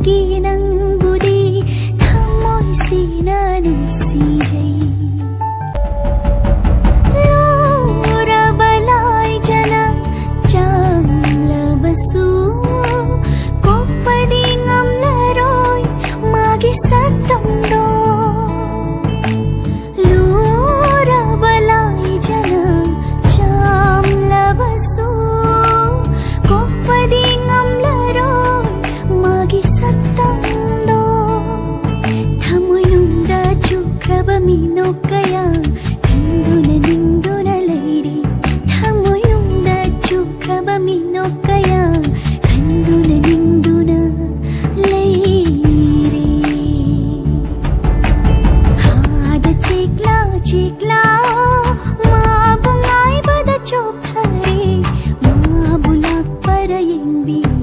ಿನಗಿ ನಂಬುದಿ ಥಮೋಯಿಸಿ ನಾನು ಸಿಜೈ ಲೋರ ಬಲಾಯ್ ಜನ ಚಾಂಗ್ಲ ಬಸೂ 的硬币。